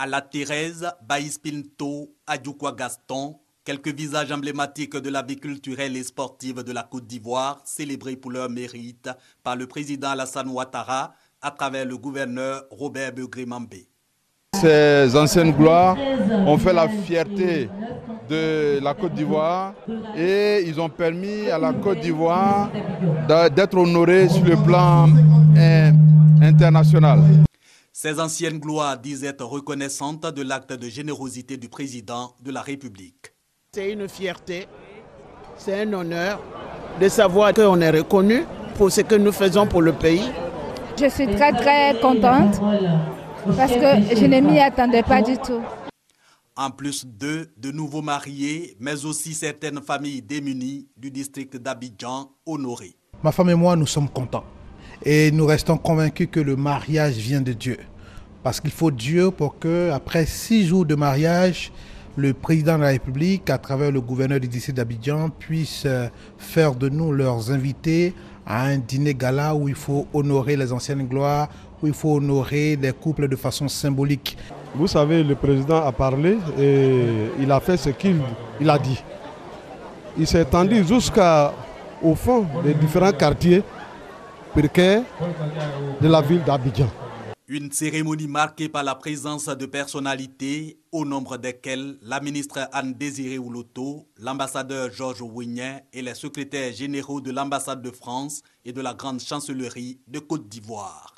À la Thérèse, Baïs Pinto, Adjoukwa Gaston, quelques visages emblématiques de la vie culturelle et sportive de la Côte d'Ivoire, célébrés pour leur mérite par le président Alassane Ouattara à travers le gouverneur Robert Begré-Mambé. Ces anciennes gloires ont fait la fierté de la Côte d'Ivoire et ils ont permis à la Côte d'Ivoire d'être honorée sur le plan international. Ces anciennes gloires disent être reconnaissantes de l'acte de générosité du président de la République. C'est une fierté, c'est un honneur de savoir qu'on est reconnu pour ce que nous faisons pour le pays. Je suis très très contente parce que je ne m'y attendais pas du tout. En plus d'eux, de nouveaux mariés, mais aussi certaines familles démunies du district d'Abidjan honorées. Ma femme et moi, nous sommes contents. Et nous restons convaincus que le mariage vient de Dieu. Parce qu'il faut Dieu pour que, après six jours de mariage, le président de la République, à travers le gouverneur du district d'Abidjan, puisse euh, faire de nous leurs invités à un dîner gala où il faut honorer les anciennes gloires, où il faut honorer les couples de façon symbolique. Vous savez, le président a parlé et il a fait ce qu'il a dit. Il s'est étendu jusqu'au fond des différents quartiers Une cérémonie marquée par la présence de personnalités, au nombre desquelles la ministre Anne Désiré Ouloto, l'ambassadeur Georges Ouignet et les secrétaires généraux de l'ambassade de France et de la grande chancellerie de Côte d'Ivoire.